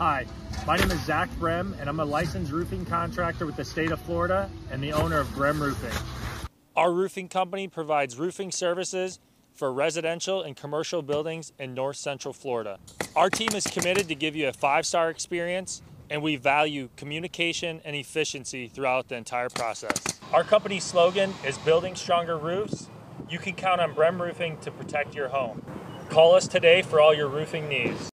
Hi, my name is Zach Brehm, and I'm a licensed roofing contractor with the state of Florida and the owner of Brehm Roofing. Our roofing company provides roofing services for residential and commercial buildings in north central Florida. Our team is committed to give you a five star experience, and we value communication and efficiency throughout the entire process. Our company's slogan is Building Stronger Roofs. You can count on Brehm Roofing to protect your home. Call us today for all your roofing needs.